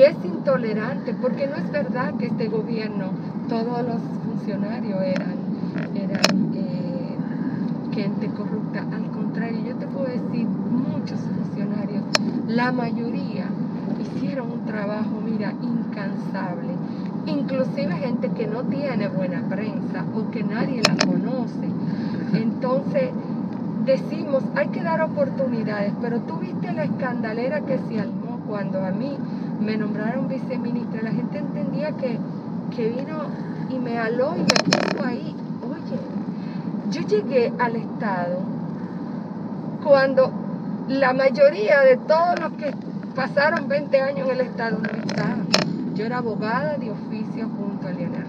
Es intolerante porque no es verdad que este gobierno, todos los funcionarios eran, eh, gente corrupta. Al contrario, yo te puedo decir, muchos funcionarios, la mayoría hicieron un trabajo, mira, incansable. Inclusive gente que no tiene buena prensa o que nadie la conoce. Entonces, decimos, hay que dar oportunidades, pero tú viste la escandalera que se armó cuando a mí me nombraron viceministra. La gente entendía que, que vino y me aló y me puso ahí. Oye, yo llegué al Estado cuando la mayoría de todos los que pasaron 20 años en el Estado no estaban. Yo era abogada de oficio junto a Leonel